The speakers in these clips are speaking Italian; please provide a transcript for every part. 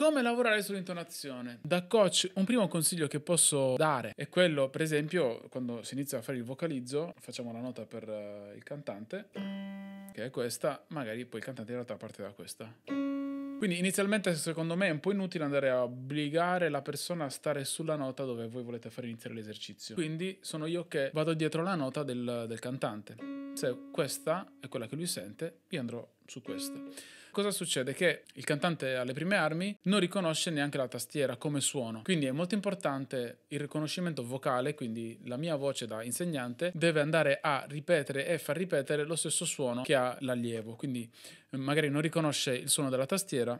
Come lavorare sull'intonazione? Da coach, un primo consiglio che posso dare è quello, per esempio, quando si inizia a fare il vocalizzo, facciamo la nota per uh, il cantante, che è questa, magari poi il cantante in realtà parte da questa. Quindi inizialmente secondo me è un po' inutile andare a obbligare la persona a stare sulla nota dove voi volete fare iniziare l'esercizio. Quindi sono io che vado dietro la nota del, del cantante. Se questa è quella che lui sente, io andrò su questa. Cosa succede? Che il cantante alle prime armi non riconosce neanche la tastiera come suono, quindi è molto importante il riconoscimento vocale, quindi la mia voce da insegnante deve andare a ripetere e far ripetere lo stesso suono che ha l'allievo, quindi magari non riconosce il suono della tastiera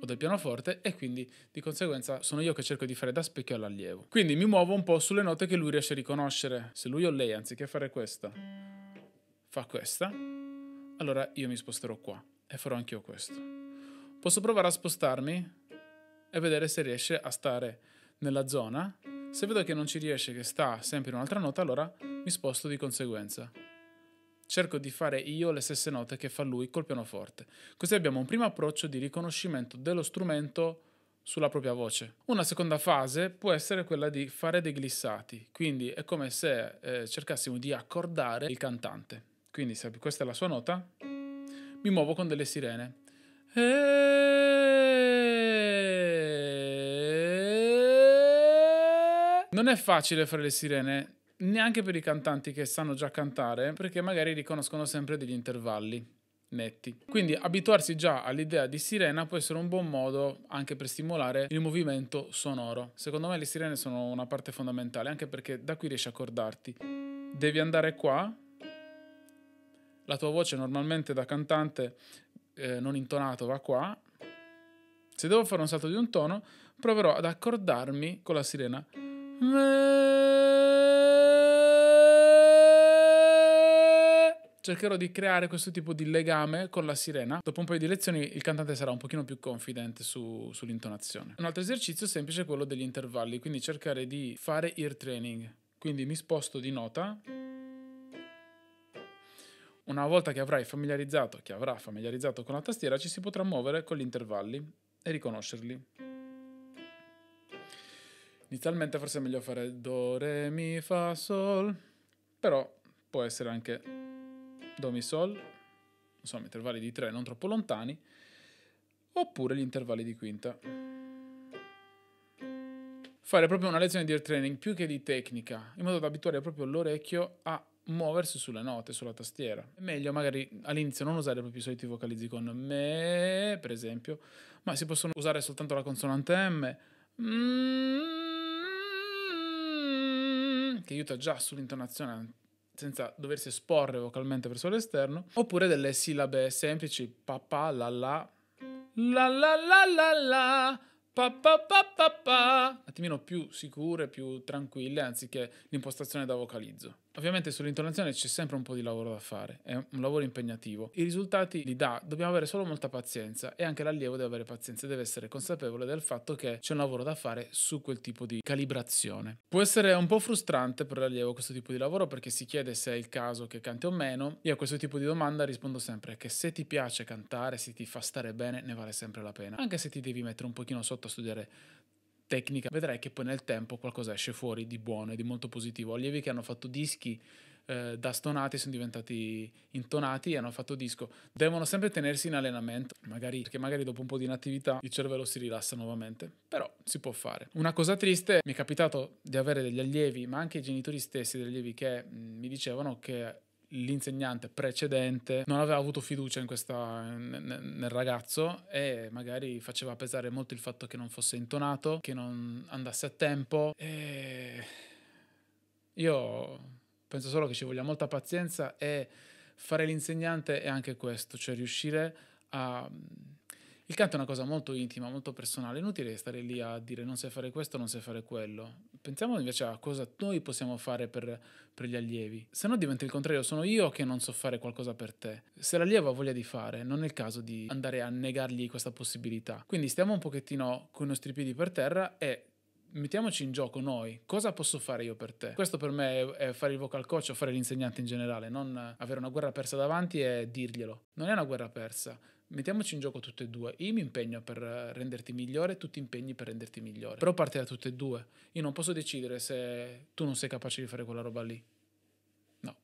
o del pianoforte e quindi di conseguenza sono io che cerco di fare da specchio all'allievo. Quindi mi muovo un po' sulle note che lui riesce a riconoscere. Se lui o lei, anziché fare questa, fa questa, allora io mi sposterò qua e farò anch'io questo. Posso provare a spostarmi e vedere se riesce a stare nella zona. Se vedo che non ci riesce, che sta sempre in un'altra nota, allora mi sposto di conseguenza. Cerco di fare io le stesse note che fa lui col pianoforte. Così abbiamo un primo approccio di riconoscimento dello strumento sulla propria voce. Una seconda fase può essere quella di fare dei glissati, quindi è come se eh, cercassimo di accordare il cantante. Quindi se questa è la sua nota, mi muovo con delle sirene. Non è facile fare le sirene, neanche per i cantanti che sanno già cantare, perché magari riconoscono sempre degli intervalli netti. Quindi abituarsi già all'idea di sirena può essere un buon modo anche per stimolare il movimento sonoro. Secondo me le sirene sono una parte fondamentale, anche perché da qui riesci a accordarti. Devi andare qua, la tua voce normalmente da cantante eh, non intonato va qua. Se devo fare un salto di un tono, proverò ad accordarmi con la sirena. Cercherò di creare questo tipo di legame con la sirena. Dopo un paio di lezioni il cantante sarà un pochino più confidente su, sull'intonazione. Un altro esercizio semplice è quello degli intervalli, quindi cercare di fare ear training. Quindi mi sposto di nota una volta che avrai familiarizzato, che avrà familiarizzato con la tastiera, ci si potrà muovere con gli intervalli e riconoscerli. Inizialmente forse è meglio fare Do, Re, Mi, Fa, Sol, però può essere anche Do, Mi, Sol, insomma intervalli di tre non troppo lontani, oppure gli intervalli di quinta. Fare proprio una lezione di ear training più che di tecnica, in modo da abituare proprio l'orecchio a muoversi sulle note, sulla tastiera. È meglio magari all'inizio non usare proprio i soliti vocalizzi con me, per esempio, ma si possono usare soltanto la consonante M, che aiuta già sull'intonazione senza doversi esporre vocalmente verso l'esterno, oppure delle sillabe semplici, papà, la la, la la la la la, pa, pa, pa, pa, pa, un attimino più sicure, più tranquille, anziché l'impostazione da vocalizzo. Ovviamente sull'intonazione c'è sempre un po' di lavoro da fare, è un lavoro impegnativo. I risultati li dà, dobbiamo avere solo molta pazienza e anche l'allievo deve avere pazienza, deve essere consapevole del fatto che c'è un lavoro da fare su quel tipo di calibrazione. Può essere un po' frustrante per l'allievo questo tipo di lavoro perché si chiede se è il caso che canti o meno. Io a questo tipo di domanda rispondo sempre che se ti piace cantare, se ti fa stare bene, ne vale sempre la pena. Anche se ti devi mettere un pochino sotto a studiare tecnica, vedrai che poi nel tempo qualcosa esce fuori di buono e di molto positivo. Allievi che hanno fatto dischi eh, da stonati sono diventati intonati e hanno fatto disco. Devono sempre tenersi in allenamento, magari, perché magari dopo un po' di inattività il cervello si rilassa nuovamente, però si può fare. Una cosa triste, mi è capitato di avere degli allievi, ma anche i genitori stessi degli allievi che mh, mi dicevano che l'insegnante precedente non aveva avuto fiducia in questa, nel ragazzo e magari faceva pesare molto il fatto che non fosse intonato, che non andasse a tempo. E io penso solo che ci voglia molta pazienza e fare l'insegnante è anche questo, cioè riuscire a il canto è una cosa molto intima, molto personale, inutile stare lì a dire non sai fare questo, non sai fare quello. Pensiamo invece a cosa noi possiamo fare per, per gli allievi. Se no diventa il contrario, sono io che non so fare qualcosa per te. Se l'allievo ha voglia di fare, non è il caso di andare a negargli questa possibilità. Quindi stiamo un pochettino con i nostri piedi per terra e mettiamoci in gioco noi, cosa posso fare io per te? Questo per me è, fare il vocal coach o fare l'insegnante in generale, non avere una guerra persa davanti e dirglielo. Non è una guerra persa, mettiamoci in gioco tutte e due. Io mi impegno per renderti migliore, tu ti impegni per renderti migliore. Però parte da tutte e due. Io non posso decidere se tu non sei capace di fare quella roba lì. No,